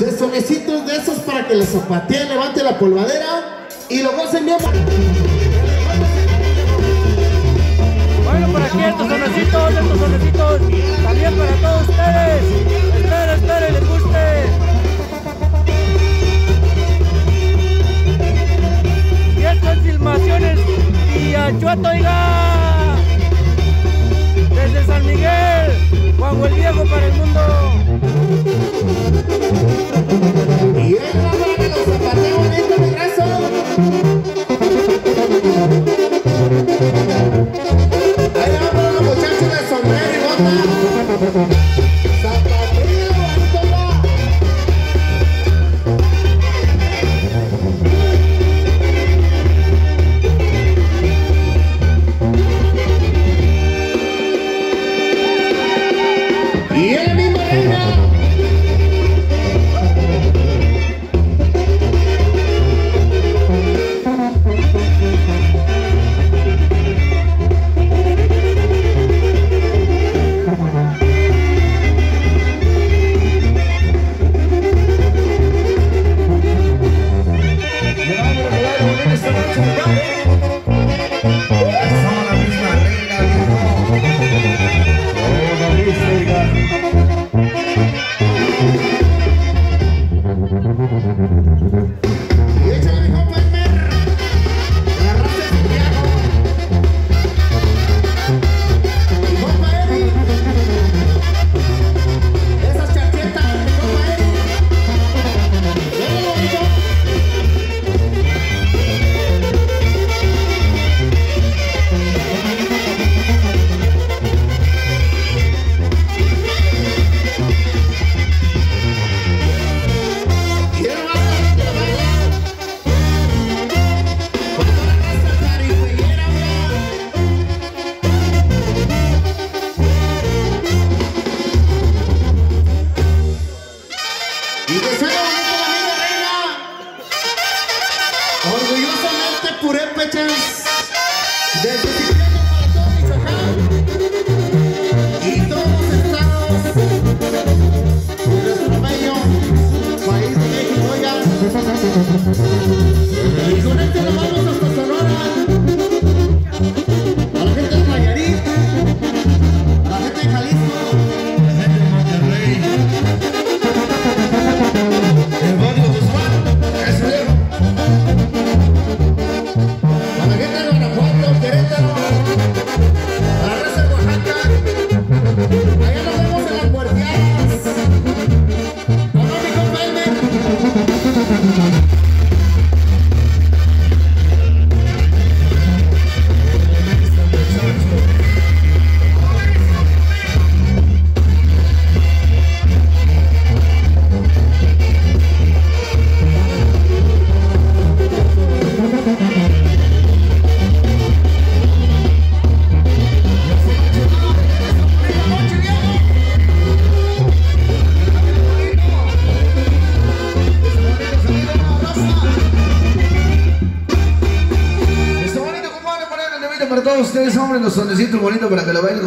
De sonecitos de esos para que les zapateen, levante la polvadera y lo gocen bien. Bueno, por aquí estos sonecitos, estos sonecitos, también para todos ustedes. Esperen, esperen, les guste. Y estas filmaciones y Achuato, oiga. Desde San Miguel, Juan el Viejo para el mundo. Música Orgullosamente purépechas. Desde Cipriano para todo Michoacán. Y todos los estados de nuestro bello país de México, oiga. Para todos ustedes, hombre, los sonecitos bonitos para que lo bailen